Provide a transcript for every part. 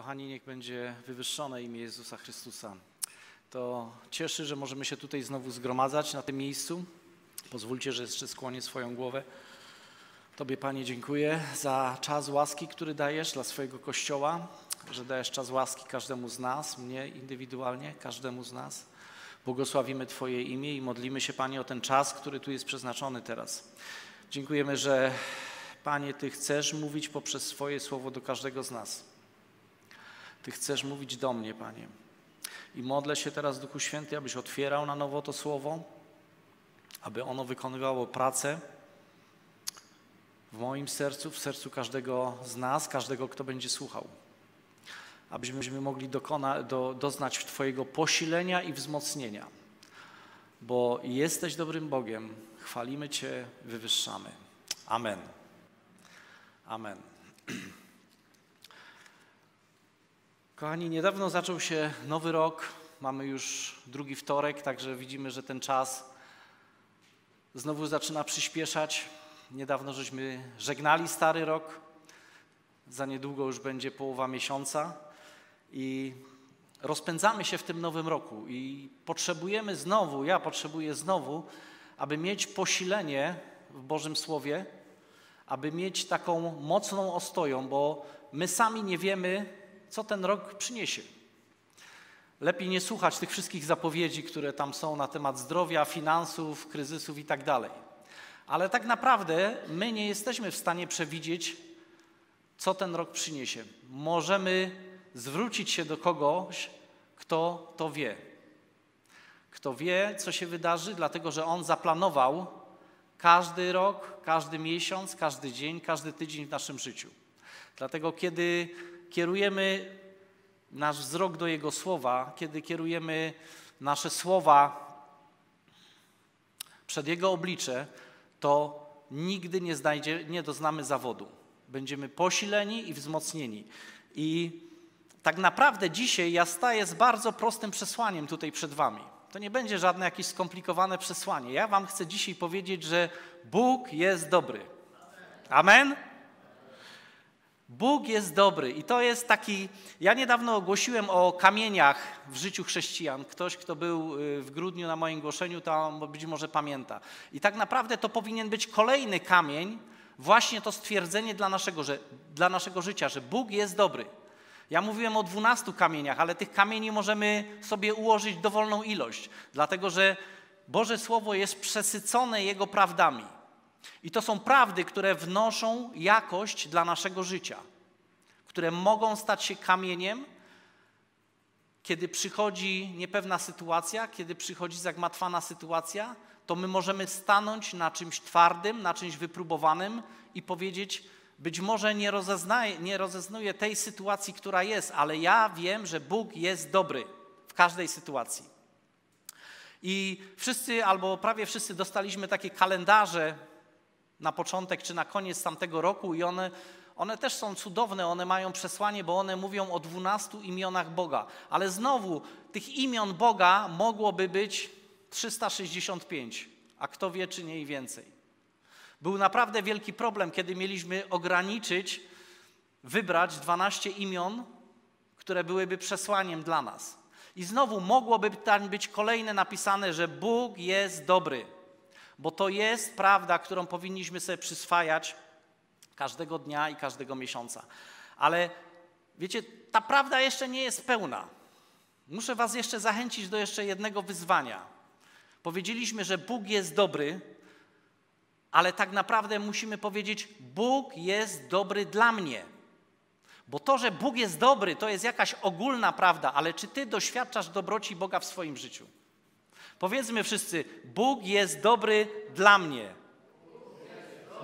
Kochani, niech będzie wywyższone imię Jezusa Chrystusa. To cieszy, że możemy się tutaj znowu zgromadzać na tym miejscu. Pozwólcie, że jeszcze skłonię swoją głowę. Tobie, Panie, dziękuję za czas łaski, który dajesz dla swojego Kościoła, że dajesz czas łaski każdemu z nas, mnie indywidualnie, każdemu z nas. Błogosławimy Twoje imię i modlimy się, Panie, o ten czas, który tu jest przeznaczony teraz. Dziękujemy, że Panie, Ty chcesz mówić poprzez swoje słowo do każdego z nas. Ty chcesz mówić do mnie, Panie. I modlę się teraz, Duchu Święty, abyś otwierał na nowo to słowo, aby ono wykonywało pracę w moim sercu, w sercu każdego z nas, każdego, kto będzie słuchał. Abyśmy mogli dokona, do, doznać Twojego posilenia i wzmocnienia, bo jesteś dobrym Bogiem. Chwalimy Cię, wywyższamy. Amen. Amen. Kochani, niedawno zaczął się nowy rok. Mamy już drugi wtorek, także widzimy, że ten czas znowu zaczyna przyspieszać. Niedawno żeśmy żegnali stary rok. Za niedługo już będzie połowa miesiąca i rozpędzamy się w tym nowym roku i potrzebujemy znowu, ja potrzebuję znowu, aby mieć posilenie w Bożym Słowie, aby mieć taką mocną ostoją, bo my sami nie wiemy, co ten rok przyniesie. Lepiej nie słuchać tych wszystkich zapowiedzi, które tam są na temat zdrowia, finansów, kryzysów i tak dalej. Ale tak naprawdę my nie jesteśmy w stanie przewidzieć, co ten rok przyniesie. Możemy zwrócić się do kogoś, kto to wie. Kto wie, co się wydarzy, dlatego że on zaplanował każdy rok, każdy miesiąc, każdy dzień, każdy tydzień w naszym życiu. Dlatego, kiedy kierujemy nasz wzrok do Jego słowa, kiedy kierujemy nasze słowa przed Jego oblicze, to nigdy nie, znajdzie, nie doznamy zawodu. Będziemy posileni i wzmocnieni. I tak naprawdę dzisiaj ja staję z bardzo prostym przesłaniem tutaj przed Wami. To nie będzie żadne jakieś skomplikowane przesłanie. Ja Wam chcę dzisiaj powiedzieć, że Bóg jest dobry. Amen? Bóg jest dobry i to jest taki. Ja niedawno ogłosiłem o kamieniach w życiu chrześcijan. Ktoś, kto był y, w grudniu na moim głoszeniu, to być może pamięta. I tak naprawdę to powinien być kolejny kamień, właśnie to stwierdzenie dla naszego, że, dla naszego życia, że Bóg jest dobry. Ja mówiłem o dwunastu kamieniach, ale tych kamieni możemy sobie ułożyć dowolną ilość, dlatego że Boże Słowo jest przesycone Jego prawdami. I to są prawdy, które wnoszą jakość dla naszego życia, które mogą stać się kamieniem, kiedy przychodzi niepewna sytuacja, kiedy przychodzi zagmatwana sytuacja, to my możemy stanąć na czymś twardym, na czymś wypróbowanym i powiedzieć: Być może nie, rozeznaję, nie rozeznaję tej sytuacji, która jest, ale ja wiem, że Bóg jest dobry w każdej sytuacji. I wszyscy, albo prawie wszyscy, dostaliśmy takie kalendarze na początek czy na koniec tamtego roku i one, one też są cudowne, one mają przesłanie, bo one mówią o dwunastu imionach Boga. Ale znowu, tych imion Boga mogłoby być 365, a kto wie, czy nie i więcej. Był naprawdę wielki problem, kiedy mieliśmy ograniczyć, wybrać 12 imion, które byłyby przesłaniem dla nas. I znowu mogłoby tam być kolejne napisane, że Bóg jest dobry bo to jest prawda, którą powinniśmy sobie przyswajać każdego dnia i każdego miesiąca. Ale wiecie, ta prawda jeszcze nie jest pełna. Muszę Was jeszcze zachęcić do jeszcze jednego wyzwania. Powiedzieliśmy, że Bóg jest dobry, ale tak naprawdę musimy powiedzieć: Bóg jest dobry dla mnie. Bo to, że Bóg jest dobry, to jest jakaś ogólna prawda, ale czy Ty doświadczasz dobroci Boga w swoim życiu? Powiedzmy wszyscy, Bóg jest dobry dla mnie.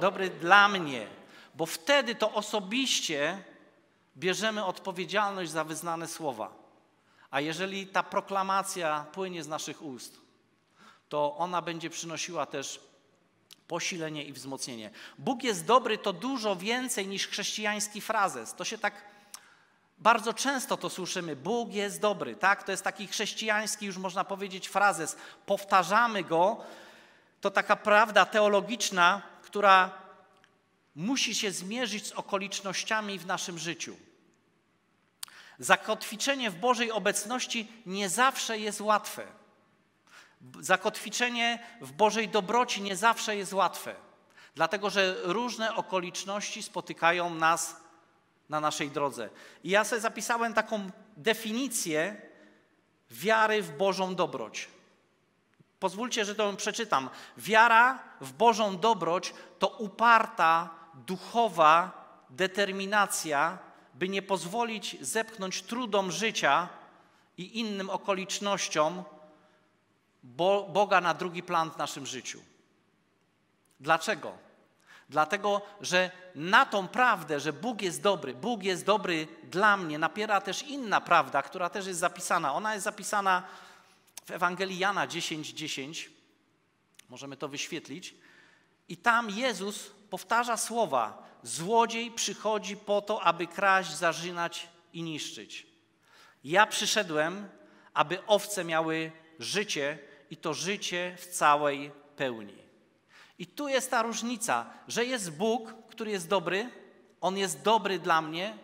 Dobry dla mnie. Bo wtedy to osobiście bierzemy odpowiedzialność za wyznane słowa. A jeżeli ta proklamacja płynie z naszych ust, to ona będzie przynosiła też posilenie i wzmocnienie. Bóg jest dobry to dużo więcej niż chrześcijański frazes. To się tak bardzo często to słyszymy, Bóg jest dobry, tak? To jest taki chrześcijański, już można powiedzieć, frazes. Powtarzamy go. To taka prawda teologiczna, która musi się zmierzyć z okolicznościami w naszym życiu. Zakotwiczenie w Bożej obecności nie zawsze jest łatwe. Zakotwiczenie w Bożej dobroci nie zawsze jest łatwe, dlatego że różne okoliczności spotykają nas na naszej drodze. I ja sobie zapisałem taką definicję wiary w Bożą dobroć. Pozwólcie, że to przeczytam. Wiara w Bożą dobroć to uparta, duchowa determinacja, by nie pozwolić zepchnąć trudom życia i innym okolicznościom Boga na drugi plan w naszym życiu. Dlaczego? Dlatego, że na tą prawdę, że Bóg jest dobry, Bóg jest dobry dla mnie, napiera też inna prawda, która też jest zapisana. Ona jest zapisana w Ewangelii Jana 10:10. 10. Możemy to wyświetlić. I tam Jezus powtarza słowa: Złodziej przychodzi po to, aby kraść, zarzynać i niszczyć. Ja przyszedłem, aby owce miały życie i to życie w całej pełni. I tu jest ta różnica, że jest Bóg, który jest dobry, On jest dobry dla mnie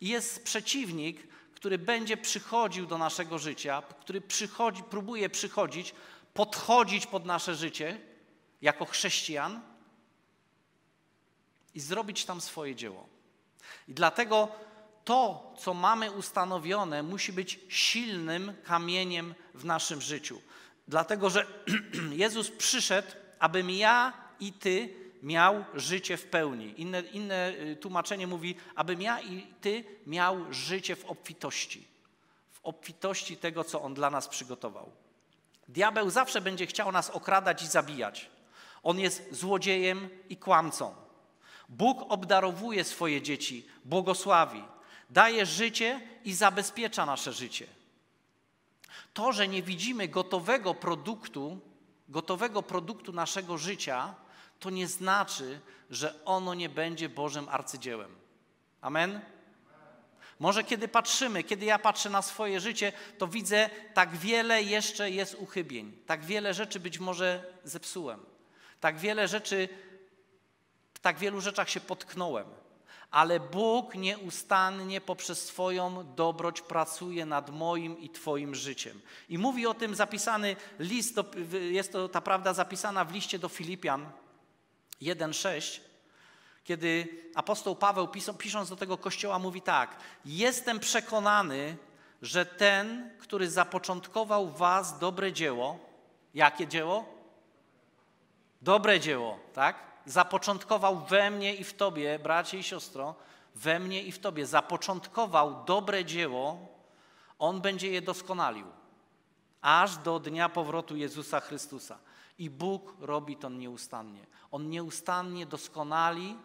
i jest przeciwnik, który będzie przychodził do naszego życia, który przychodzi, próbuje przychodzić, podchodzić pod nasze życie jako chrześcijan i zrobić tam swoje dzieło. I dlatego to, co mamy ustanowione, musi być silnym kamieniem w naszym życiu. Dlatego, że Jezus przyszedł, abym ja i ty miał życie w pełni. Inne, inne y, tłumaczenie mówi, abym ja i ty miał życie w obfitości. W obfitości tego, co On dla nas przygotował. Diabeł zawsze będzie chciał nas okradać i zabijać. On jest złodziejem i kłamcą. Bóg obdarowuje swoje dzieci, błogosławi, daje życie i zabezpiecza nasze życie. To, że nie widzimy gotowego produktu, gotowego produktu naszego życia, to nie znaczy, że ono nie będzie Bożym arcydziełem. Amen? Może kiedy patrzymy, kiedy ja patrzę na swoje życie, to widzę, tak wiele jeszcze jest uchybień, tak wiele rzeczy być może zepsułem, tak wiele rzeczy, w tak wielu rzeczach się potknąłem. Ale Bóg nieustannie poprzez swoją dobroć pracuje nad moim i Twoim życiem. I mówi o tym zapisany list, jest to ta prawda zapisana w liście do Filipian 1,6 kiedy apostoł Paweł pisząc do tego kościoła mówi tak: Jestem przekonany, że ten, który zapoczątkował was dobre dzieło, jakie dzieło? Dobre dzieło, tak? Zapoczątkował we mnie i w tobie, bracie i siostro, we mnie i w tobie, zapoczątkował dobre dzieło, on będzie je doskonalił, aż do dnia powrotu Jezusa Chrystusa. I Bóg robi to nieustannie. On nieustannie doskonali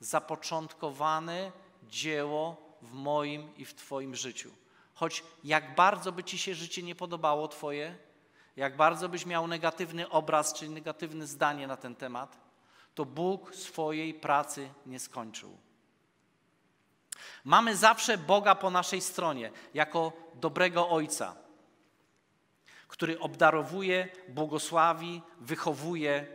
zapoczątkowane dzieło w moim i w Twoim życiu. Choć jak bardzo by Ci się życie nie podobało Twoje, jak bardzo byś miał negatywny obraz czy negatywne zdanie na ten temat, to Bóg swojej pracy nie skończył. Mamy zawsze Boga po naszej stronie, jako dobrego Ojca, który obdarowuje, błogosławi, wychowuje.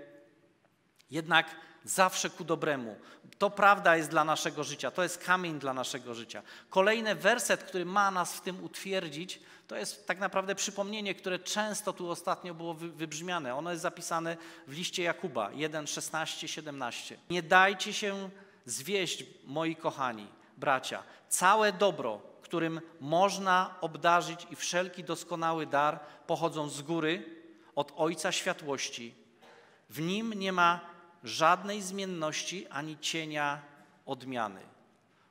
Jednak zawsze ku dobremu. To prawda jest dla naszego życia, to jest kamień dla naszego życia. Kolejny werset, który ma nas w tym utwierdzić, to jest tak naprawdę przypomnienie, które często tu ostatnio było wybrzmiane. Ono jest zapisane w liście Jakuba 1, 16, 17. Nie dajcie się zwieść, moi kochani, bracia. Całe dobro, którym można obdarzyć i wszelki doskonały dar pochodzą z góry, od Ojca Światłości. W nim nie ma żadnej zmienności ani cienia odmiany.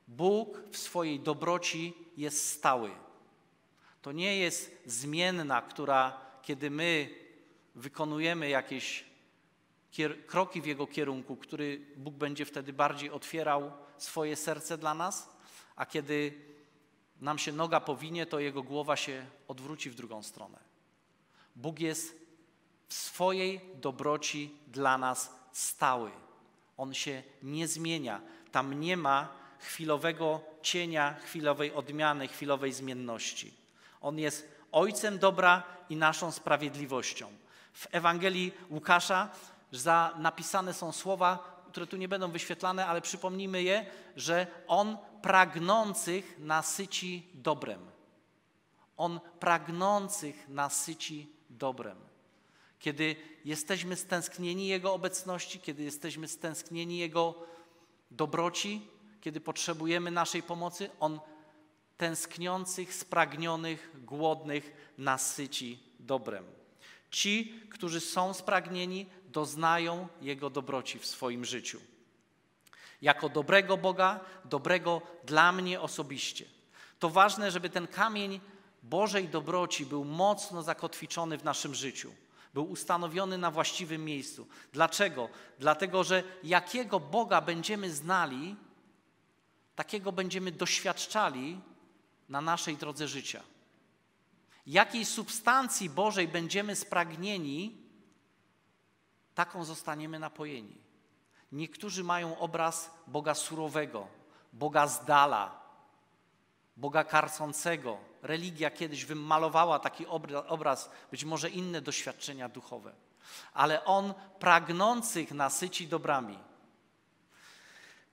Bóg w swojej dobroci jest stały. To nie jest zmienna, która kiedy my wykonujemy jakieś kroki w Jego kierunku, który Bóg będzie wtedy bardziej otwierał swoje serce dla nas, a kiedy nam się noga powinie, to Jego głowa się odwróci w drugą stronę. Bóg jest w swojej dobroci dla nas stały. On się nie zmienia. Tam nie ma chwilowego cienia, chwilowej odmiany, chwilowej zmienności. On jest Ojcem dobra i naszą sprawiedliwością. W Ewangelii Łukasza za napisane są słowa, które tu nie będą wyświetlane, ale przypomnijmy je, że On pragnących nasyci dobrem. On pragnących nasyci dobrem. Kiedy jesteśmy stęsknieni Jego obecności, kiedy jesteśmy stęsknieni Jego dobroci, kiedy potrzebujemy naszej pomocy, On tęskniących, spragnionych, głodnych nasyci dobrem. Ci, którzy są spragnieni, doznają Jego dobroci w swoim życiu. Jako dobrego Boga, dobrego dla mnie osobiście. To ważne, żeby ten kamień Bożej dobroci był mocno zakotwiczony w naszym życiu, był ustanowiony na właściwym miejscu. Dlaczego? Dlatego, że jakiego Boga będziemy znali, takiego będziemy doświadczali na naszej drodze życia. Jakiej substancji Bożej będziemy spragnieni, taką zostaniemy napojeni. Niektórzy mają obraz Boga surowego, Boga z dala, Boga karcącego. Religia kiedyś wymalowała taki obraz, być może inne doświadczenia duchowe. Ale On pragnących nasyci dobrami.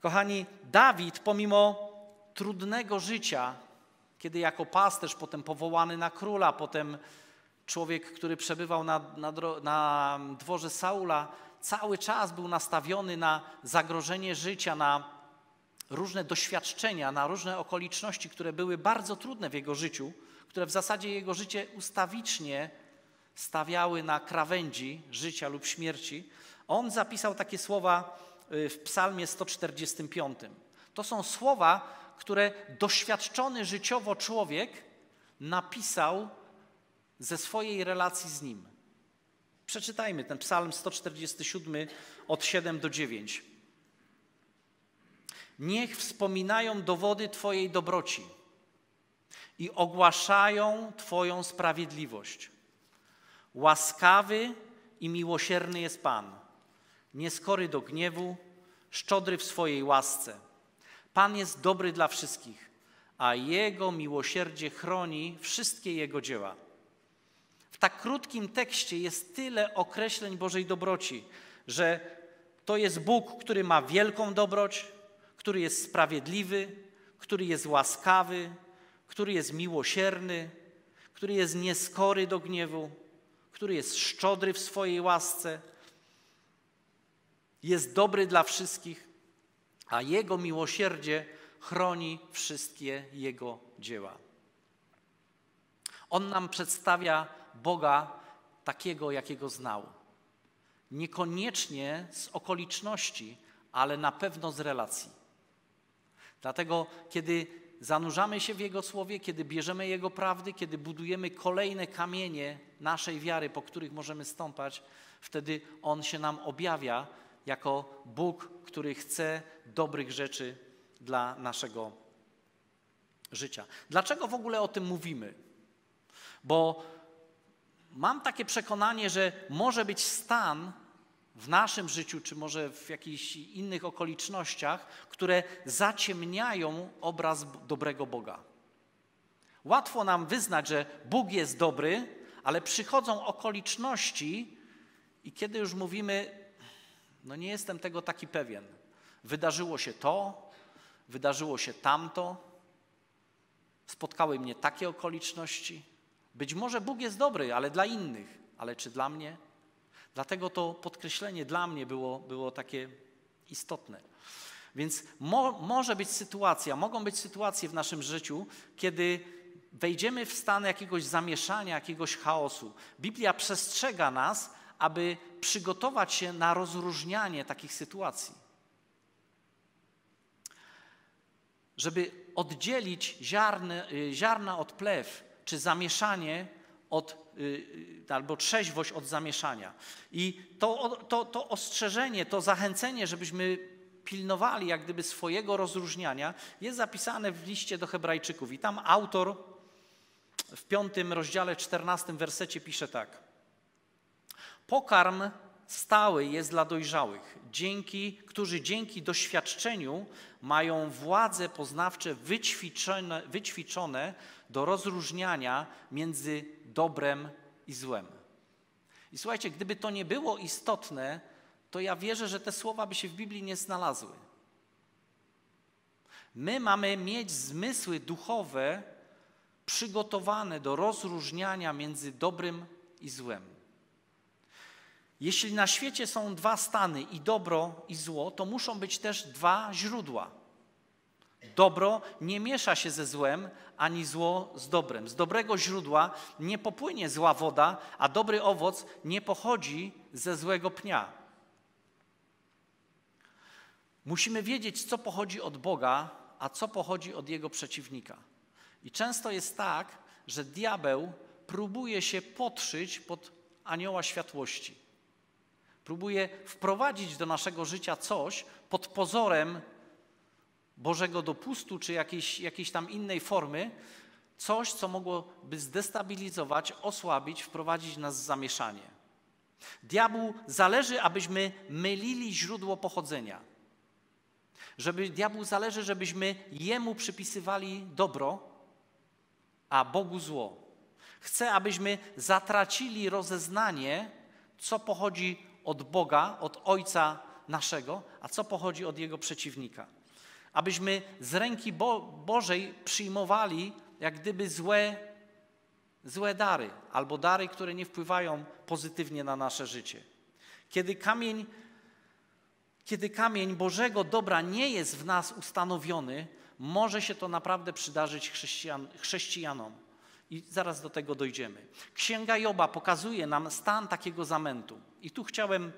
Kochani, Dawid pomimo trudnego życia, kiedy jako pasterz, potem powołany na króla, potem człowiek, który przebywał na, na, na dworze Saula, cały czas był nastawiony na zagrożenie życia, na różne doświadczenia, na różne okoliczności, które były bardzo trudne w jego życiu, które w zasadzie jego życie ustawicznie stawiały na krawędzi życia lub śmierci. On zapisał takie słowa y, w Psalmie 145. To są słowa, które doświadczony życiowo człowiek napisał ze swojej relacji z nim. Przeczytajmy ten Psalm 147 od 7 do 9. Niech wspominają dowody Twojej dobroci i ogłaszają Twoją sprawiedliwość. Łaskawy i miłosierny jest Pan, nieskory do gniewu, szczodry w swojej łasce. Pan jest dobry dla wszystkich, a Jego miłosierdzie chroni wszystkie Jego dzieła. W tak krótkim tekście jest tyle określeń Bożej dobroci, że to jest Bóg, który ma wielką dobroć, który jest sprawiedliwy, który jest łaskawy, który jest miłosierny, który jest nieskory do gniewu, który jest szczodry w swojej łasce, jest dobry dla wszystkich, a Jego miłosierdzie chroni wszystkie Jego dzieła. On nam przedstawia Boga takiego, jakiego znał. Niekoniecznie z okoliczności, ale na pewno z relacji. Dlatego, kiedy zanurzamy się w Jego słowie, kiedy bierzemy Jego prawdy, kiedy budujemy kolejne kamienie naszej wiary, po których możemy stąpać, wtedy On się nam objawia jako Bóg, który chce dobrych rzeczy dla naszego życia. Dlaczego w ogóle o tym mówimy? Bo mam takie przekonanie, że może być stan, w naszym życiu, czy może w jakichś innych okolicznościach, które zaciemniają obraz dobrego Boga. Łatwo nam wyznać, że Bóg jest dobry, ale przychodzą okoliczności i kiedy już mówimy, no nie jestem tego taki pewien. Wydarzyło się to, wydarzyło się tamto, spotkały mnie takie okoliczności. Być może Bóg jest dobry, ale dla innych, ale czy dla mnie? Dlatego to podkreślenie dla mnie było, było takie istotne. Więc mo, może być sytuacja, mogą być sytuacje w naszym życiu, kiedy wejdziemy w stan jakiegoś zamieszania, jakiegoś chaosu. Biblia przestrzega nas, aby przygotować się na rozróżnianie takich sytuacji. Żeby oddzielić ziarny, y, ziarna od plew, czy zamieszanie od Y, y, albo trzeźwość od zamieszania. I to, to, to ostrzeżenie, to zachęcenie, żebyśmy pilnowali jak gdyby swojego rozróżniania, jest zapisane w liście do Hebrajczyków. I tam autor w piątym rozdziale, czternastym wersecie pisze tak. Pokarm stały jest dla dojrzałych, dzięki, którzy dzięki doświadczeniu mają władze poznawcze wyćwiczone, wyćwiczone do rozróżniania między dobrem i złem. I słuchajcie, gdyby to nie było istotne, to ja wierzę, że te słowa by się w Biblii nie znalazły. My mamy mieć zmysły duchowe przygotowane do rozróżniania między dobrym i złem. Jeśli na świecie są dwa stany, i dobro, i zło, to muszą być też dwa źródła. Dobro nie miesza się ze złem, ani zło z dobrem. Z dobrego źródła nie popłynie zła woda, a dobry owoc nie pochodzi ze złego pnia. Musimy wiedzieć, co pochodzi od Boga, a co pochodzi od jego przeciwnika. I często jest tak, że diabeł próbuje się podszyć pod anioła światłości. Próbuje wprowadzić do naszego życia coś pod pozorem Bożego dopustu czy jakiejś, jakiejś tam innej formy, coś, co mogłoby zdestabilizować, osłabić, wprowadzić nas w zamieszanie. Diabłu zależy, abyśmy mylili źródło pochodzenia. Żeby diabłu zależy, żebyśmy jemu przypisywali dobro, a Bogu zło. Chce, abyśmy zatracili rozeznanie, co pochodzi od Boga, od Ojca naszego, a co pochodzi od Jego przeciwnika. Abyśmy z ręki Bo Bożej przyjmowali jak gdyby złe, złe dary, albo dary, które nie wpływają pozytywnie na nasze życie. Kiedy kamień, kiedy kamień Bożego dobra nie jest w nas ustanowiony, może się to naprawdę przydarzyć chrześcijan, chrześcijanom. I zaraz do tego dojdziemy. Księga Joba pokazuje nam stan takiego zamętu. I tu chciałem,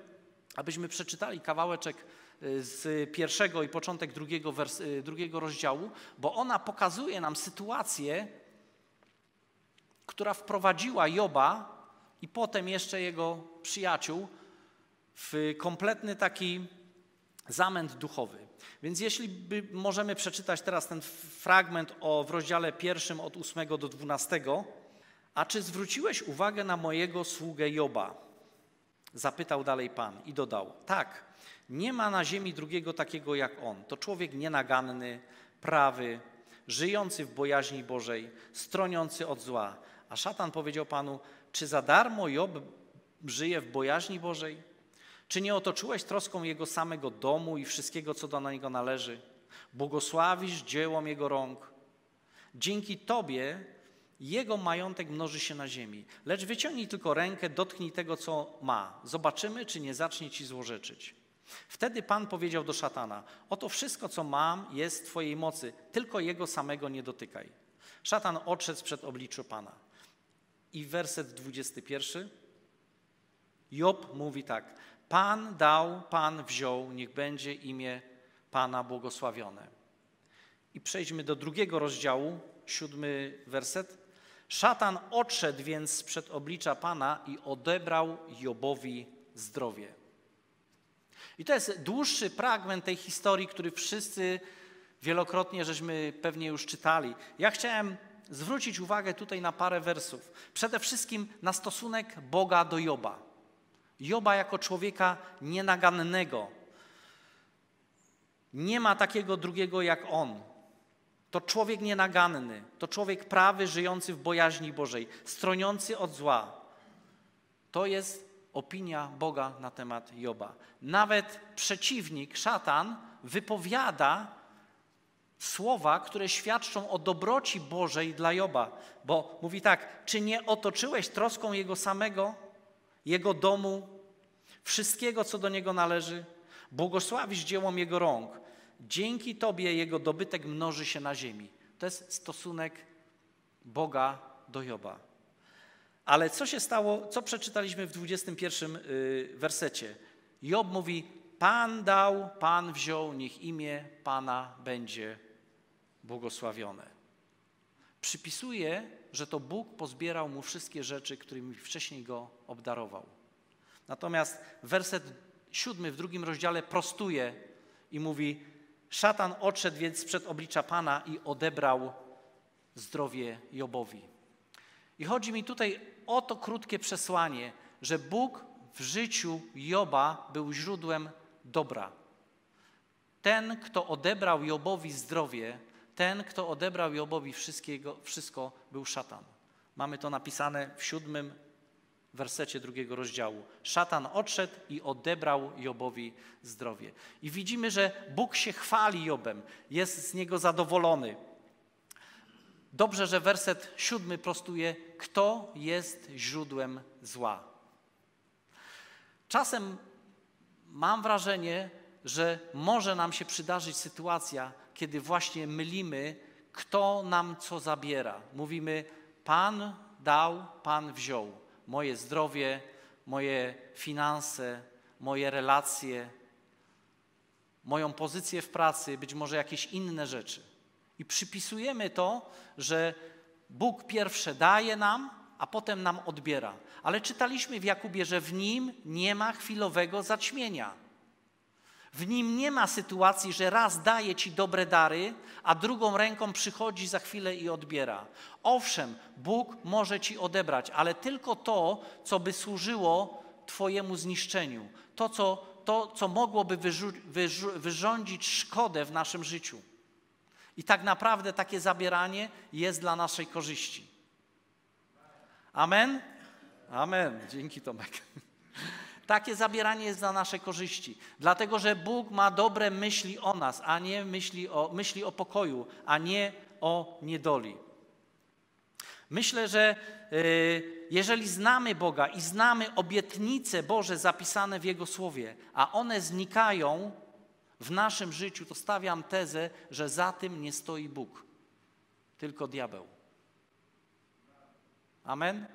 abyśmy przeczytali kawałeczek y, z pierwszego i początek drugiego, y, drugiego rozdziału, bo ona pokazuje nam sytuację, która wprowadziła Joba i potem jeszcze jego przyjaciół w kompletny taki zamęt duchowy. Więc jeśli by, możemy przeczytać teraz ten fragment o, w rozdziale pierwszym od 8 do 12. A czy zwróciłeś uwagę na mojego sługę Joba? Zapytał dalej Pan i dodał: Tak, nie ma na ziemi drugiego takiego jak on. To człowiek nienaganny, prawy, żyjący w bojaźni Bożej, stroniący od zła. A szatan powiedział Panu: Czy za darmo Job żyje w bojaźni Bożej? Czy nie otoczyłeś troską Jego samego domu i wszystkiego, co do niego należy? Błogosławisz dziełom Jego rąk. Dzięki Tobie Jego majątek mnoży się na ziemi. Lecz wyciągnij tylko rękę, dotknij tego, co ma. Zobaczymy, czy nie zacznie Ci złorzeczyć. Wtedy Pan powiedział do szatana: Oto wszystko, co mam, jest w Twojej mocy, tylko Jego samego nie dotykaj. Szatan odszedł przed obliczu Pana. I werset 21. Job mówi tak: Pan dał, Pan wziął, niech będzie imię Pana błogosławione. I przejdźmy do drugiego rozdziału, siódmy werset. Szatan odszedł więc przed oblicza Pana i odebrał Jobowi zdrowie. I to jest dłuższy fragment tej historii, który wszyscy wielokrotnie żeśmy pewnie już czytali. Ja chciałem zwrócić uwagę tutaj na parę wersów. Przede wszystkim na stosunek Boga do Joba. Joba jako człowieka nienagannego. Nie ma takiego drugiego jak on. To człowiek nienaganny, to człowiek prawy, żyjący w bojaźni Bożej, stroniący od zła. To jest opinia Boga na temat Joba. Nawet przeciwnik, szatan, wypowiada słowa, które świadczą o dobroci Bożej dla Joba, bo mówi tak: Czy nie otoczyłeś troską jego samego? Jego domu, wszystkiego, co do Niego należy. Błogosławisz dziełom Jego rąk. Dzięki Tobie Jego dobytek mnoży się na ziemi. To jest stosunek Boga do Joba. Ale co się stało, co przeczytaliśmy w 21 y, wersecie? Job mówi, Pan dał, Pan wziął, niech imię Pana będzie błogosławione. Przypisuje że to Bóg pozbierał mu wszystkie rzeczy, którymi wcześniej go obdarował. Natomiast werset siódmy w drugim rozdziale prostuje i mówi: Szatan odszedł więc przed oblicza Pana i odebrał zdrowie Jobowi. I chodzi mi tutaj o to krótkie przesłanie, że Bóg w życiu Joba był źródłem dobra. Ten, kto odebrał Jobowi zdrowie, ten, kto odebrał Jobowi wszystkiego, wszystko, był szatan. Mamy to napisane w siódmym wersecie drugiego rozdziału. Szatan odszedł i odebrał Jobowi zdrowie. I widzimy, że Bóg się chwali Jobem, jest z niego zadowolony. Dobrze, że werset siódmy prostuje, kto jest źródłem zła. Czasem mam wrażenie, że może nam się przydarzyć sytuacja, kiedy właśnie mylimy, kto nam co zabiera. Mówimy, Pan dał, Pan wziął. Moje zdrowie, moje finanse, moje relacje, moją pozycję w pracy, być może jakieś inne rzeczy. I przypisujemy to, że Bóg pierwsze daje nam, a potem nam odbiera. Ale czytaliśmy w Jakubie, że w nim nie ma chwilowego zaćmienia. W nim nie ma sytuacji, że raz daje ci dobre dary, a drugą ręką przychodzi za chwilę i odbiera. Owszem, Bóg może ci odebrać, ale tylko to, co by służyło Twojemu zniszczeniu, to, co, to, co mogłoby wyrządzić szkodę w naszym życiu. I tak naprawdę takie zabieranie jest dla naszej korzyści. Amen? Amen. Dzięki Tomek. Takie zabieranie jest dla naszej korzyści, dlatego że Bóg ma dobre myśli o nas, a nie myśli o, myśli o pokoju, a nie o niedoli. Myślę, że y, jeżeli znamy Boga i znamy obietnice Boże zapisane w Jego Słowie, a one znikają w naszym życiu, to stawiam tezę, że za tym nie stoi Bóg, tylko diabeł. Amen?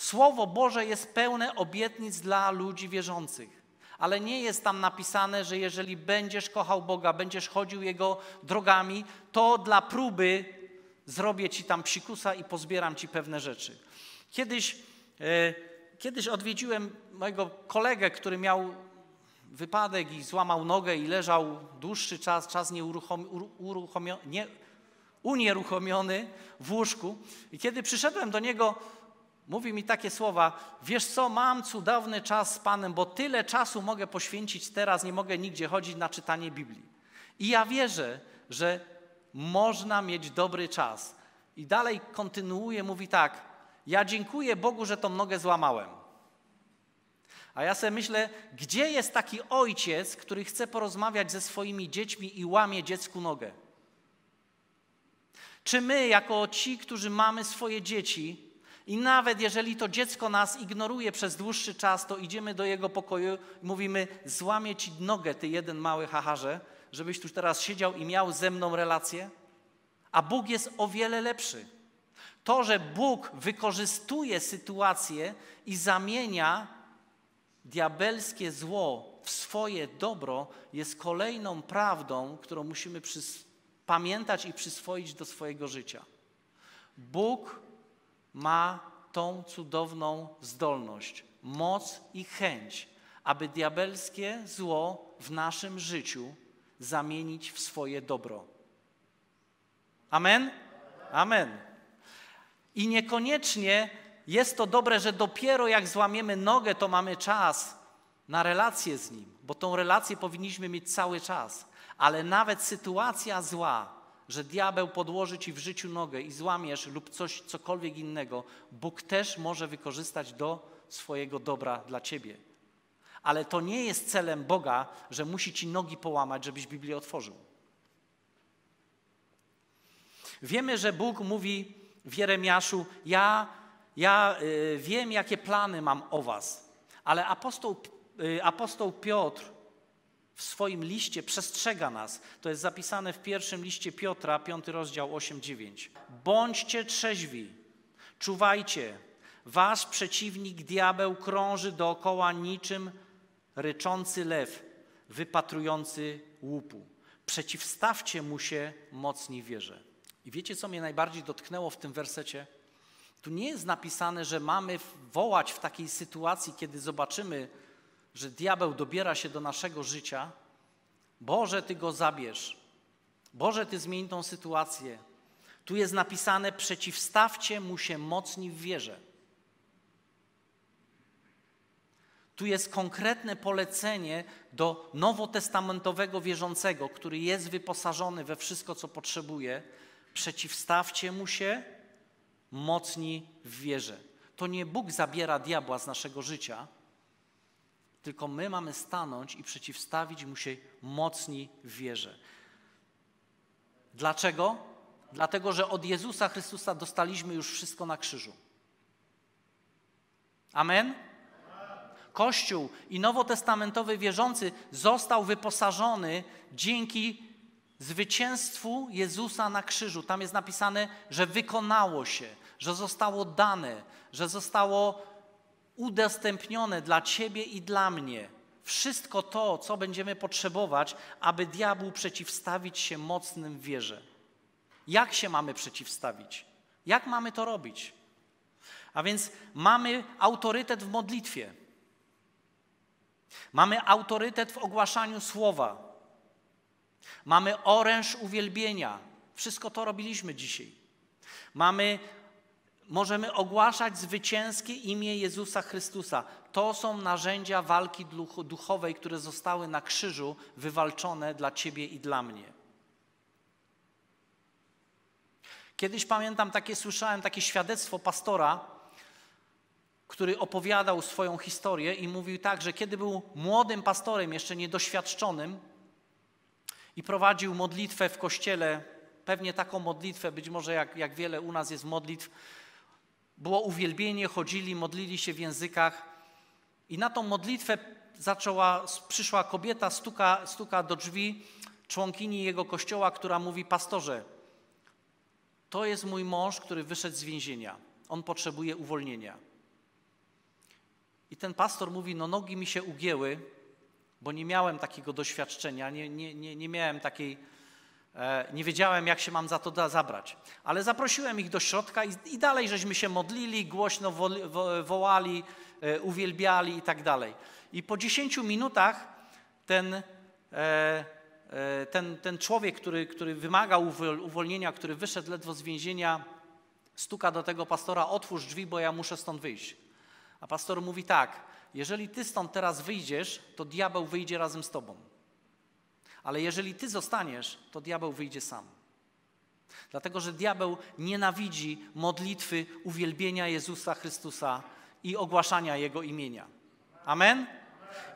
Słowo Boże jest pełne obietnic dla ludzi wierzących. Ale nie jest tam napisane, że jeżeli będziesz kochał Boga, będziesz chodził Jego drogami, to dla próby zrobię ci tam psikusa i pozbieram ci pewne rzeczy. Kiedyś, e, kiedyś odwiedziłem mojego kolegę, który miał wypadek i złamał nogę i leżał dłuższy czas, czas nieuruchomiony, nie, unieruchomiony w łóżku. I kiedy przyszedłem do niego, mówi mi takie słowa: Wiesz co, mam cudowny czas z Panem, bo tyle czasu mogę poświęcić teraz, nie mogę nigdzie chodzić na czytanie Biblii. I ja wierzę, że można mieć dobry czas. I dalej kontynuuje, mówi tak: Ja dziękuję Bogu, że tą nogę złamałem. A ja sobie myślę, gdzie jest taki ojciec, który chce porozmawiać ze swoimi dziećmi i łamie dziecku nogę? Czy my, jako ci, którzy mamy swoje dzieci, i nawet jeżeli to dziecko nas ignoruje przez dłuższy czas, to idziemy do jego pokoju i mówimy: Złamię ci nogę, ty jeden mały hacharze, żebyś tu teraz siedział i miał ze mną relację? A Bóg jest o wiele lepszy. To, że Bóg wykorzystuje sytuację i zamienia diabelskie zło w swoje dobro, jest kolejną prawdą, którą musimy pamiętać i przyswoić do swojego życia. Bóg ma tą cudowną zdolność, moc i chęć, aby diabelskie zło w naszym życiu zamienić w swoje dobro. Amen? Amen. I niekoniecznie jest to dobre, że dopiero jak złamiemy nogę, to mamy czas na relację z Nim, bo tą relację powinniśmy mieć cały czas. Ale nawet sytuacja zła, że diabeł podłoży ci w życiu nogę i złamiesz lub coś, cokolwiek innego, Bóg też może wykorzystać do swojego dobra dla ciebie. Ale to nie jest celem Boga, że musi ci nogi połamać, żebyś Biblię otworzył. Wiemy, że Bóg mówi w Jeremiaszu: Ja, ja y, wiem, jakie plany mam o Was. Ale apostoł, y, apostoł Piotr w swoim liście przestrzega nas. To jest zapisane w pierwszym liście Piotra, 5 rozdział 8-9. Bądźcie trzeźwi, czuwajcie. Wasz przeciwnik, diabeł, krąży dookoła niczym ryczący lew, wypatrujący łupu. Przeciwstawcie mu się mocni wierze. I wiecie, co mnie najbardziej dotknęło w tym wersecie? Tu nie jest napisane, że mamy wołać w takiej sytuacji, kiedy zobaczymy, że diabeł dobiera się do naszego życia, Boże, Ty go zabierz. Boże, Ty zmień tą sytuację. Tu jest napisane: przeciwstawcie mu się mocni w wierze. Tu jest konkretne polecenie do nowotestamentowego wierzącego, który jest wyposażony we wszystko, co potrzebuje. Przeciwstawcie mu się mocni w wierze. To nie Bóg zabiera diabła z naszego życia, tylko my mamy stanąć i przeciwstawić mu się mocni w wierze. Dlaczego? Dlatego, że od Jezusa Chrystusa dostaliśmy już wszystko na krzyżu. Amen? Kościół i nowotestamentowy wierzący został wyposażony dzięki zwycięstwu Jezusa na krzyżu. Tam jest napisane, że wykonało się, że zostało dane, że zostało udostępnione dla Ciebie i dla mnie. Wszystko to, co będziemy potrzebować, aby diabłu przeciwstawić się mocnym w wierze. Jak się mamy przeciwstawić? Jak mamy to robić? A więc mamy autorytet w modlitwie. Mamy autorytet w ogłaszaniu słowa. Mamy oręż uwielbienia. Wszystko to robiliśmy dzisiaj. Mamy, możemy ogłaszać zwycięskie imię Jezusa Chrystusa. To są narzędzia walki duchowej, które zostały na krzyżu wywalczone dla Ciebie i dla mnie. Kiedyś pamiętam takie, słyszałem takie świadectwo pastora, który opowiadał swoją historię i mówił tak, że kiedy był młodym pastorem, jeszcze niedoświadczonym i prowadził modlitwę w kościele, pewnie taką modlitwę, być może jak, jak wiele u nas jest modlitw, było uwielbienie, chodzili, modlili się w językach i na tą modlitwę zaczęła, przyszła kobieta, stuka, stuka do drzwi członkini jego kościoła, która mówi, pastorze, to jest mój mąż, który wyszedł z więzienia. On potrzebuje uwolnienia. I ten pastor mówi: No, nogi mi się ugięły, bo nie miałem takiego doświadczenia, nie, nie, nie, nie miałem takiej, nie wiedziałem, jak się mam za to zabrać. Ale zaprosiłem ich do środka i, i dalej żeśmy się modlili, głośno wo, wo, wołali, e, uwielbiali i tak dalej. I po dziesięciu minutach ten. E, E, ten, ten człowiek, który, który wymagał uwolnienia, który wyszedł ledwo z więzienia, stuka do tego pastora, otwórz drzwi, bo ja muszę stąd wyjść. A pastor mówi tak, jeżeli ty stąd teraz wyjdziesz, to diabeł wyjdzie razem z tobą. Ale jeżeli ty zostaniesz, to diabeł wyjdzie sam. Dlatego, że diabeł nienawidzi modlitwy uwielbienia Jezusa Chrystusa i ogłaszania Jego imienia. Amen?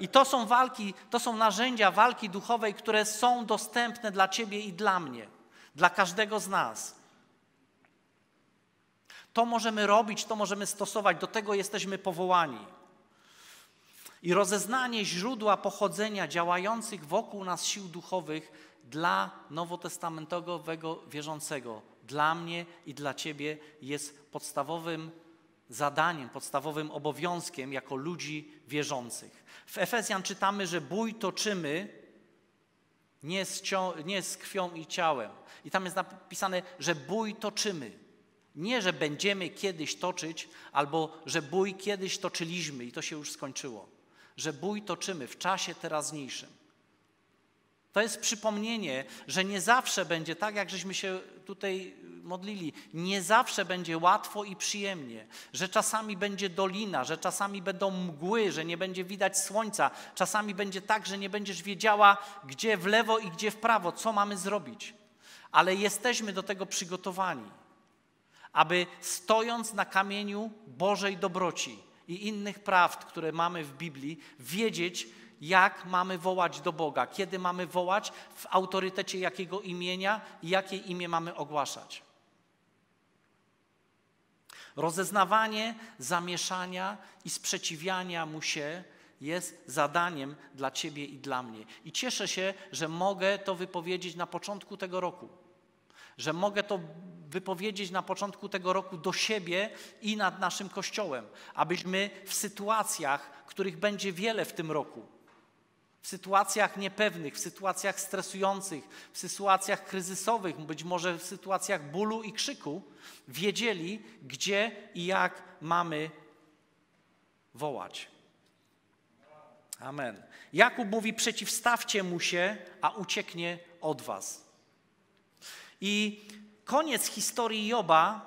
I to są walki, to są narzędzia walki duchowej, które są dostępne dla Ciebie i dla mnie, dla każdego z nas. To możemy robić, to możemy stosować, do tego jesteśmy powołani. I rozeznanie źródła pochodzenia działających wokół nas sił duchowych dla nowotestamentowego wierzącego, dla mnie i dla Ciebie jest podstawowym zadaniem, podstawowym obowiązkiem jako ludzi wierzących. W Efezjan czytamy, że bój toczymy nie z, nie z krwią i ciałem. I tam jest napisane, że bój toczymy. Nie, że będziemy kiedyś toczyć, albo że bój kiedyś toczyliśmy i to się już skończyło. Że bój toczymy w czasie teraźniejszym. To jest przypomnienie, że nie zawsze będzie tak, jak żeśmy się tutaj modlili. Nie zawsze będzie łatwo i przyjemnie, że czasami będzie dolina, że czasami będą mgły, że nie będzie widać słońca. Czasami będzie tak, że nie będziesz wiedziała, gdzie w lewo i gdzie w prawo, co mamy zrobić. Ale jesteśmy do tego przygotowani, aby stojąc na kamieniu Bożej dobroci i innych prawd, które mamy w Biblii, wiedzieć, jak mamy wołać do Boga, kiedy mamy wołać, w autorytecie jakiego imienia i jakie imię mamy ogłaszać. Rozeznawanie zamieszania i sprzeciwiania mu się jest zadaniem dla Ciebie i dla mnie. I cieszę się, że mogę to wypowiedzieć na początku tego roku. Że mogę to wypowiedzieć na początku tego roku do siebie i nad naszym Kościołem, abyśmy w sytuacjach, których będzie wiele w tym roku, w sytuacjach niepewnych, w sytuacjach stresujących, w sytuacjach kryzysowych, być może w sytuacjach bólu i krzyku, wiedzieli, gdzie i jak mamy wołać. Amen. Jakub mówi: przeciwstawcie mu się, a ucieknie od was. I koniec historii Joba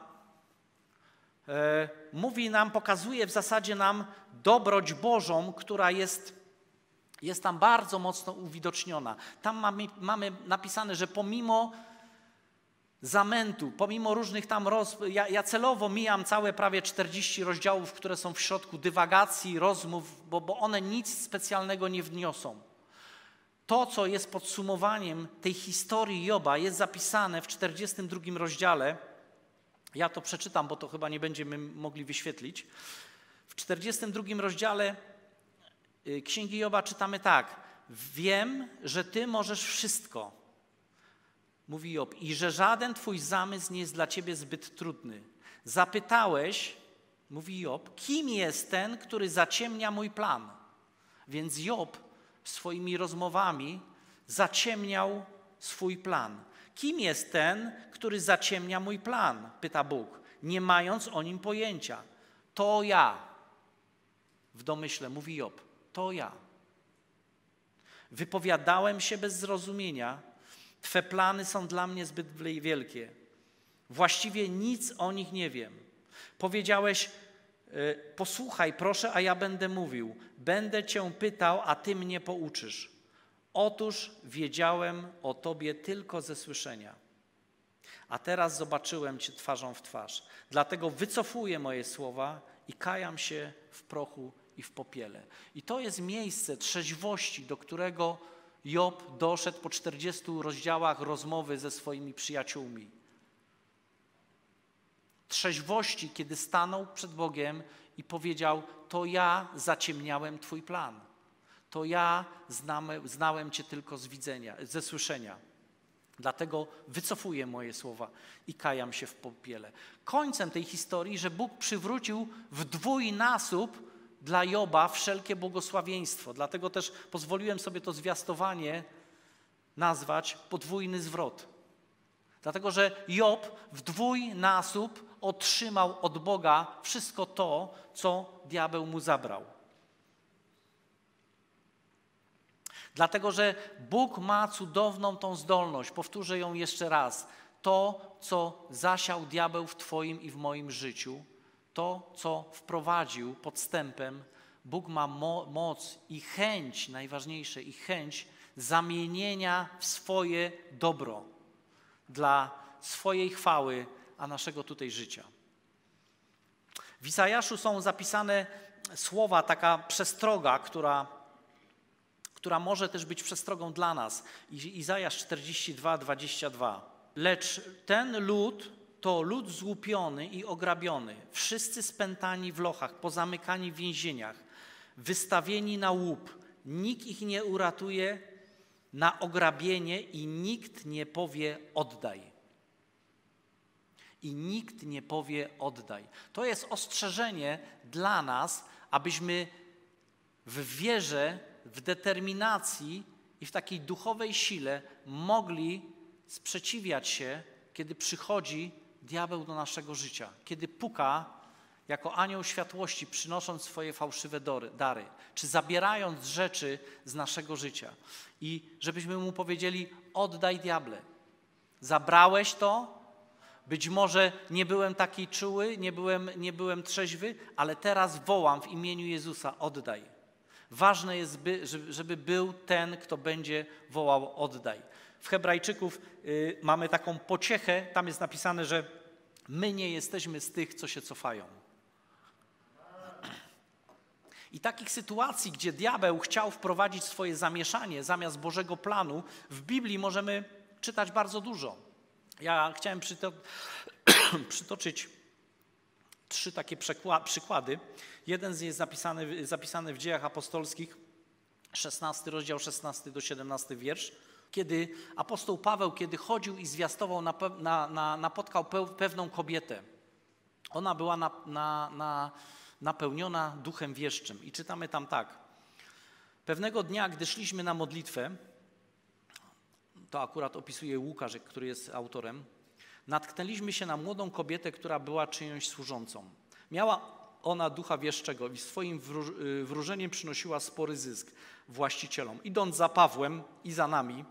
e, mówi nam, pokazuje w zasadzie nam dobroć Bożą, która jest jest tam bardzo mocno uwidoczniona. Tam mamy, mamy napisane, że pomimo zamętu, pomimo różnych tam roz... Ja, ja, celowo mijam całe prawie 40 rozdziałów, które są w środku dywagacji, rozmów, bo, bo one nic specjalnego nie wniosą. To, co jest podsumowaniem tej historii Joba, jest zapisane w 42 rozdziale. Ja to przeczytam, bo to chyba nie będziemy mogli wyświetlić. W 42 rozdziale y, Księgi Joba czytamy tak. Wiem, że Ty możesz wszystko mówi Job, i że żaden twój zamysł nie jest dla ciebie zbyt trudny. Zapytałeś, mówi Job, kim jest ten, który zaciemnia mój plan? Więc Job swoimi rozmowami zaciemniał swój plan. Kim jest ten, który zaciemnia mój plan? Pyta Bóg, nie mając o nim pojęcia. To ja. W domyśle mówi Job, to ja. Wypowiadałem się bez zrozumienia, Twe plany są dla mnie zbyt wielkie. Właściwie nic o nich nie wiem. Powiedziałeś, posłuchaj proszę, a ja będę mówił. Będę Cię pytał, a Ty mnie pouczysz. Otóż wiedziałem o Tobie tylko ze słyszenia. A teraz zobaczyłem Cię twarzą w twarz. Dlatego wycofuję moje słowa i kajam się w prochu i w popiele. I to jest miejsce trzeźwości, do którego Job doszedł po 40 rozdziałach rozmowy ze swoimi przyjaciółmi. Trzeźwości, kiedy stanął przed Bogiem i powiedział: To ja zaciemniałem Twój plan. To ja znałem, znałem Cię tylko z widzenia, ze słyszenia. Dlatego wycofuję moje słowa i kajam się w popiele. Końcem tej historii, że Bóg przywrócił w dwójnasób dla Joba wszelkie błogosławieństwo. Dlatego też pozwoliłem sobie to zwiastowanie nazwać podwójny zwrot. Dlatego, że Job w dwójnasób otrzymał od Boga wszystko to, co diabeł mu zabrał. Dlatego, że Bóg ma cudowną tą zdolność, powtórzę ją jeszcze raz. To, co zasiał diabeł w Twoim i w moim życiu, to, co wprowadził podstępem, Bóg ma mo moc i chęć, najważniejsze, i chęć zamienienia w swoje dobro dla swojej chwały, a naszego tutaj życia. W Izajaszu są zapisane słowa, taka przestroga, która, która może też być przestrogą dla nas. Izajasz 42, 22. Lecz ten lud to lud złupiony i ograbiony, wszyscy spętani w lochach, pozamykani w więzieniach, wystawieni na łup. Nikt ich nie uratuje na ograbienie i nikt nie powie oddaj. I nikt nie powie oddaj. To jest ostrzeżenie dla nas, abyśmy w wierze, w determinacji i w takiej duchowej sile mogli sprzeciwiać się, kiedy przychodzi diabeł do naszego życia, kiedy puka jako anioł światłości, przynosząc swoje fałszywe dary, czy zabierając rzeczy z naszego życia. I żebyśmy mu powiedzieli: oddaj diable. Zabrałeś to, być może nie byłem taki czuły, nie byłem, nie byłem trzeźwy, ale teraz wołam w imieniu Jezusa: oddaj. Ważne jest, by, żeby był ten, kto będzie wołał: oddaj. W Hebrajczyków y, mamy taką pociechę, tam jest napisane, że my nie jesteśmy z tych, co się cofają. I takich sytuacji, gdzie diabeł chciał wprowadzić swoje zamieszanie zamiast Bożego planu, w Biblii możemy czytać bardzo dużo. Ja chciałem przyto przytoczyć trzy takie przykłady. Jeden z nich jest zapisany, zapisany w dziejach apostolskich, 16 rozdział, 16 do 17 wiersz kiedy apostoł Paweł, kiedy chodził i zwiastował, na, na, napotkał pewną kobietę. Ona była na, na, napełniona duchem wieszczym. I czytamy tam tak. Pewnego dnia, gdy szliśmy na modlitwę, to akurat opisuje Łukasz, który jest autorem, natknęliśmy się na młodą kobietę, która była czyjąś służącą. Miała ona ducha wieszczego i swoim y, wróżeniem przynosiła spory zysk właścicielom. Idąc za Pawłem i za nami,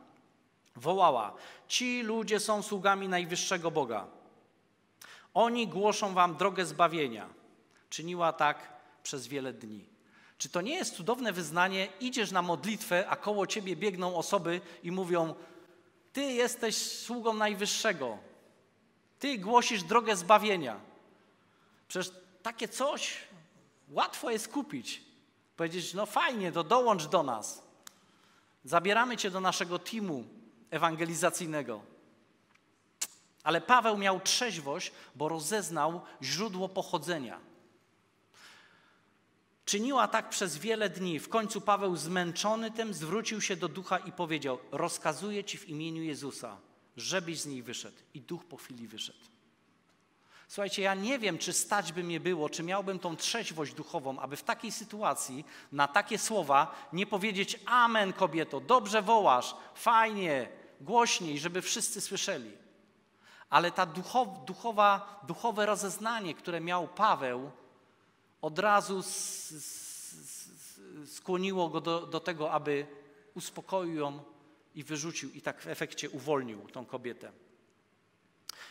wołała: Ci ludzie są sługami najwyższego Boga. Oni głoszą wam drogę zbawienia. Czyniła tak przez wiele dni. Czy to nie jest cudowne wyznanie? Idziesz na modlitwę, a koło ciebie biegną osoby i mówią: Ty jesteś sługą najwyższego. Ty głosisz drogę zbawienia. Przecież takie coś łatwo jest kupić. Powiedzieć, no fajnie, to dołącz do nas. Zabieramy cię do naszego teamu ewangelizacyjnego. Ale Paweł miał trzeźwość, bo rozeznał źródło pochodzenia. Czyniła tak przez wiele dni. W końcu Paweł, zmęczony tym, zwrócił się do ducha i powiedział: Rozkazuję ci w imieniu Jezusa, żebyś z niej wyszedł. I duch po chwili wyszedł. Słuchajcie, ja nie wiem, czy stać by mnie było, czy miałbym tą trzeźwość duchową, aby w takiej sytuacji na takie słowa nie powiedzieć: Amen, kobieto, dobrze wołasz, fajnie, głośniej, żeby wszyscy słyszeli. Ale ta duchow, duchowa, duchowe rozeznanie, które miał Paweł, od razu skłoniło go do, do tego, aby uspokoił ją i wyrzucił, i tak w efekcie uwolnił tą kobietę.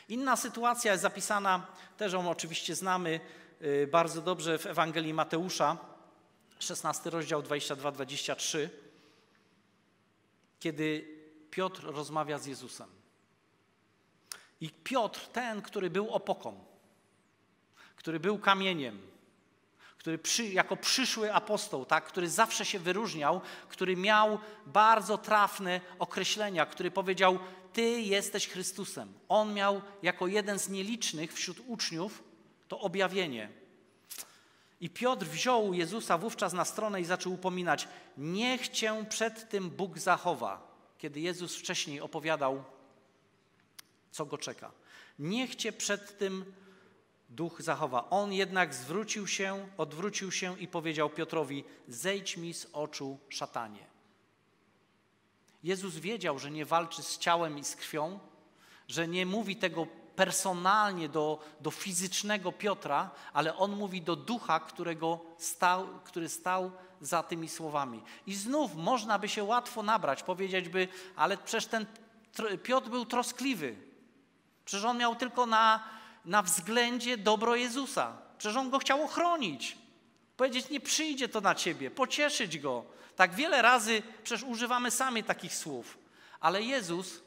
Inna sytuacja jest zapisana, też ją oczywiście znamy y, bardzo dobrze w Ewangelii Mateusza, 16 rozdział 22-23, kiedy Piotr rozmawia z Jezusem. I Piotr, ten, który był opoką, który był kamieniem, który przy, jako przyszły apostoł, tak, który zawsze się wyróżniał, który miał bardzo trafne określenia, który powiedział: Ty jesteś Chrystusem. On miał jako jeden z nielicznych wśród uczniów to objawienie. I Piotr wziął Jezusa wówczas na stronę i zaczął upominać: Niech cię przed tym Bóg zachowa. Kiedy Jezus wcześniej opowiadał, co go czeka. Niech cię przed tym duch zachowa. On jednak zwrócił się, odwrócił się i powiedział Piotrowi: Zejdź mi z oczu, szatanie. Jezus wiedział, że nie walczy z ciałem i z krwią, że nie mówi tego personalnie do, do fizycznego Piotra, ale on mówi do ducha, którego stał, który stał za tymi słowami. I znów można by się łatwo nabrać, powiedzieć by, ale przecież ten Piotr był troskliwy. Przecież on miał tylko na, na względzie dobro Jezusa. Przecież on go chciał ochronić. Powiedzieć, nie przyjdzie to na ciebie, pocieszyć go. Tak wiele razy przecież używamy sami takich słów. Ale Jezus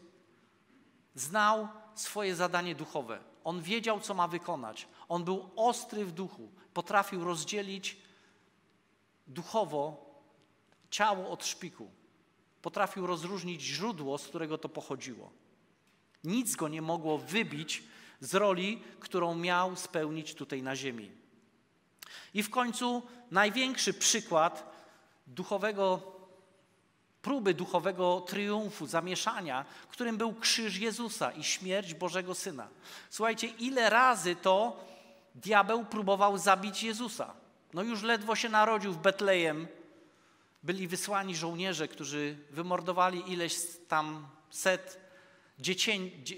znał swoje zadanie duchowe. On wiedział, co ma wykonać. On był ostry w duchu. Potrafił rozdzielić duchowo ciało od szpiku. Potrafił rozróżnić źródło, z którego to pochodziło. Nic go nie mogło wybić z roli, którą miał spełnić tutaj na ziemi. I w końcu największy przykład duchowego, próby duchowego triumfu, zamieszania, którym był krzyż Jezusa i śmierć Bożego Syna. Słuchajcie, ile razy to diabeł próbował zabić Jezusa. No już ledwo się narodził w Betlejem. Byli wysłani żołnierze, którzy wymordowali ileś tam set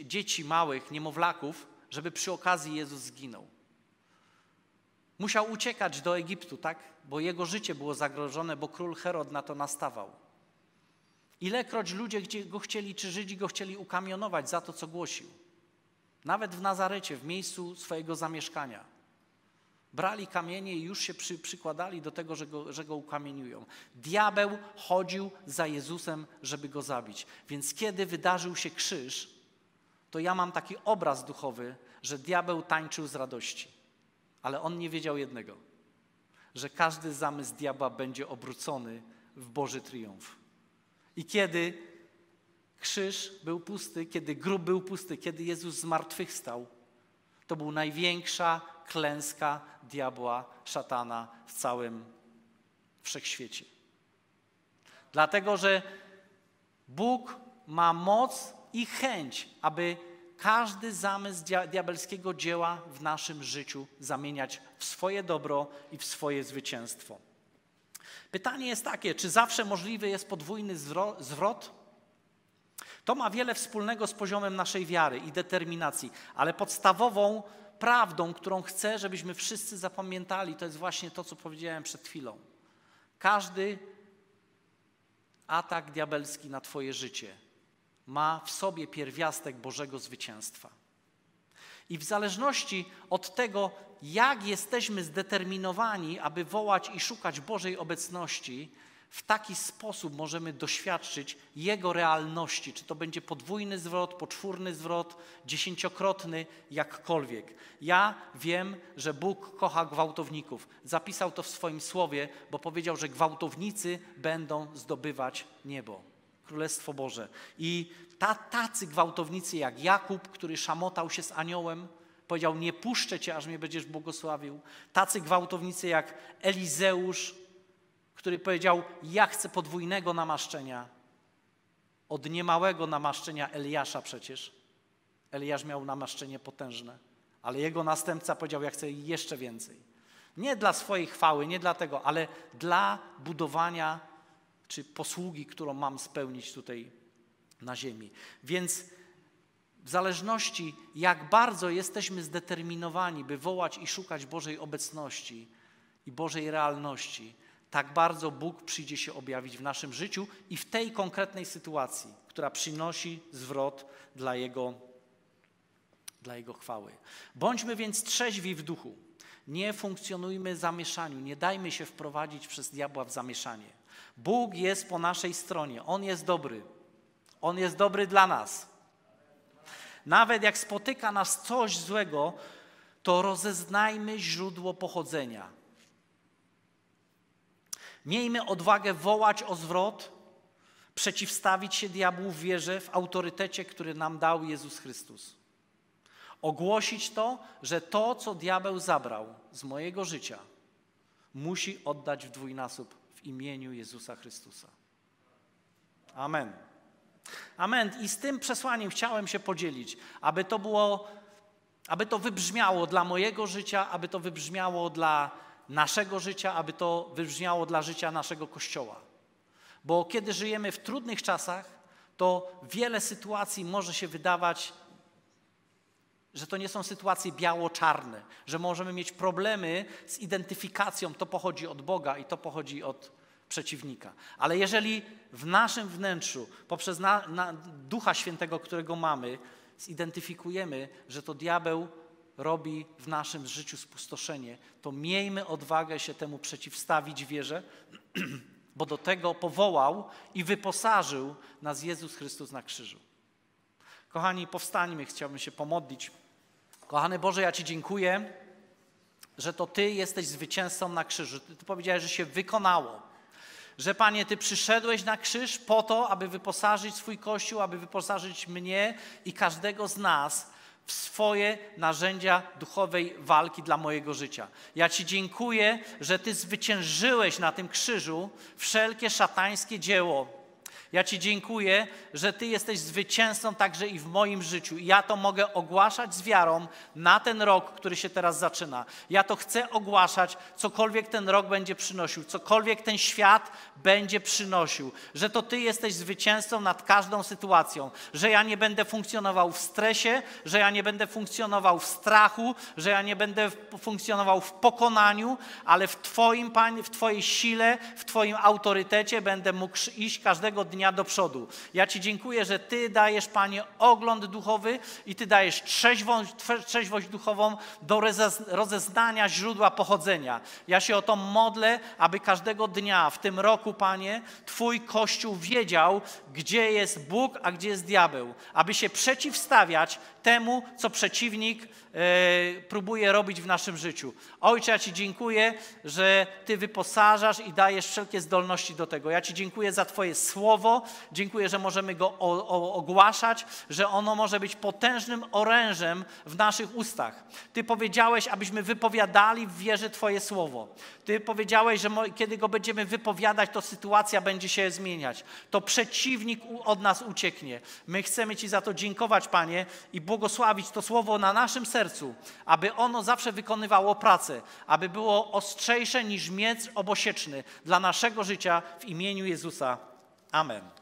dzieci małych, niemowlaków, żeby przy okazji Jezus zginął. Musiał uciekać do Egiptu, tak? Bo jego życie było zagrożone, bo król Herod na to nastawał. Ilekroć ludzie go chcieli, czy Żydzi go chcieli ukamionować za to, co głosił. Nawet w Nazarecie, w miejscu swojego zamieszkania. Brali kamienie i już się przy, przykładali do tego, że go, że go ukamieniują. Diabeł chodził za Jezusem, żeby go zabić. Więc kiedy wydarzył się krzyż, to ja mam taki obraz duchowy, że diabeł tańczył z radości. Ale on nie wiedział jednego, że każdy zamysł diabła będzie obrócony w Boży triumf. I kiedy krzyż był pusty, kiedy grób był pusty, kiedy Jezus zmartwychwstał, to był największa klęska diabła, szatana w całym wszechświecie. Dlatego, że Bóg ma moc i chęć, aby każdy zamysł diabelskiego dzieła w naszym życiu zamieniać w swoje dobro i w swoje zwycięstwo. Pytanie jest takie, czy zawsze możliwy jest podwójny zwrot? To ma wiele wspólnego z poziomem naszej wiary i determinacji, ale podstawową prawdą, którą chcę, żebyśmy wszyscy zapamiętali, to jest właśnie to, co powiedziałem przed chwilą. Każdy atak diabelski na Twoje życie ma w sobie pierwiastek Bożego zwycięstwa. I w zależności od tego, jak jesteśmy zdeterminowani, aby wołać i szukać Bożej obecności, w taki sposób możemy doświadczyć Jego realności. Czy to będzie podwójny zwrot, poczwórny zwrot, dziesięciokrotny, jakkolwiek. Ja wiem, że Bóg kocha gwałtowników. Zapisał to w swoim słowie, bo powiedział, że gwałtownicy będą zdobywać niebo. Królestwo Boże. I ta, tacy gwałtownicy jak Jakub, który szamotał się z aniołem, powiedział: Nie puszczę cię, aż mnie będziesz błogosławił. Tacy gwałtownicy jak Elizeusz, który powiedział: Ja chcę podwójnego namaszczenia. Od niemałego namaszczenia Eliasza przecież. Eliasz miał namaszczenie potężne, ale jego następca powiedział: Ja chcę jeszcze więcej. Nie dla swojej chwały, nie dlatego, ale dla budowania czy posługi, którą mam spełnić tutaj na ziemi. Więc w zależności, jak bardzo jesteśmy zdeterminowani, by wołać i szukać Bożej obecności i Bożej realności, tak bardzo Bóg przyjdzie się objawić w naszym życiu i w tej konkretnej sytuacji, która przynosi zwrot dla Jego, dla Jego chwały. Bądźmy więc trzeźwi w duchu. Nie funkcjonujmy w zamieszaniu, nie dajmy się wprowadzić przez diabła w zamieszanie. Bóg jest po naszej stronie, On jest dobry. On jest dobry dla nas. Nawet jak spotyka nas coś złego, to rozeznajmy źródło pochodzenia. Miejmy odwagę wołać o zwrot, przeciwstawić się diabłu w wierze, w autorytecie, który nam dał Jezus Chrystus. Ogłosić to, że to, co diabeł zabrał z mojego życia, musi oddać w dwójnasób w imieniu Jezusa Chrystusa. Amen. Amen. I z tym przesłaniem chciałem się podzielić, aby to było, aby to wybrzmiało dla mojego życia, aby to wybrzmiało dla naszego życia, aby to wybrzmiało dla życia naszego Kościoła. Bo kiedy żyjemy w trudnych czasach, to wiele sytuacji może się wydawać, że to nie są sytuacje biało-czarne, że możemy mieć problemy z identyfikacją, to pochodzi od Boga i to pochodzi od przeciwnika. Ale jeżeli w naszym wnętrzu, poprzez na, na Ducha Świętego, którego mamy, zidentyfikujemy, że to diabeł robi w naszym życiu spustoszenie, to miejmy odwagę się temu przeciwstawić wierze, bo do tego powołał i wyposażył nas Jezus Chrystus na krzyżu. Kochani, powstańmy, chciałbym się pomodlić. Kochany Boże, ja Ci dziękuję, że to Ty jesteś zwycięzcą na krzyżu. Ty powiedziałeś, że się wykonało. Że Panie, Ty przyszedłeś na krzyż po to, aby wyposażyć swój Kościół, aby wyposażyć mnie i każdego z nas w swoje narzędzia duchowej walki dla mojego życia. Ja Ci dziękuję, że Ty zwyciężyłeś na tym krzyżu wszelkie szatańskie dzieło ja Ci dziękuję, że Ty jesteś zwycięzcą także i w moim życiu. Ja to mogę ogłaszać z wiarą na ten rok, który się teraz zaczyna. Ja to chcę ogłaszać, cokolwiek ten rok będzie przynosił, cokolwiek ten świat będzie przynosił. Że to Ty jesteś zwycięzcą nad każdą sytuacją. Że ja nie będę funkcjonował w stresie, że ja nie będę funkcjonował w strachu, że ja nie będę funkcjonował w pokonaniu, ale w Twoim, w Twojej sile, w Twoim autorytecie będę mógł iść każdego dnia dnia do przodu. Ja Ci dziękuję, że Ty dajesz, Panie, ogląd duchowy i Ty dajesz trzeźwość, trzeźwość duchową do rozeznania źródła pochodzenia. Ja się o to modlę, aby każdego dnia w tym roku, Panie, Twój Kościół wiedział, gdzie jest Bóg, a gdzie jest diabeł. Aby się przeciwstawiać temu, co przeciwnik e, próbuje robić w naszym życiu. Ojcze, ja Ci dziękuję, że Ty wyposażasz i dajesz wszelkie zdolności do tego. Ja Ci dziękuję za Twoje słowo, dziękuję, że możemy go o, o, ogłaszać, że ono może być potężnym orężem w naszych ustach. Ty powiedziałeś, abyśmy wypowiadali w wierze Twoje słowo. Ty powiedziałeś, że kiedy go będziemy wypowiadać, to sytuacja będzie się zmieniać. To przeciwnik od nas ucieknie. My chcemy Ci za to dziękować, Panie, i błogosławić to słowo na naszym sercu, aby ono zawsze wykonywało pracę, aby było ostrzejsze niż miecz obosieczny dla naszego życia w imieniu Jezusa. Amen.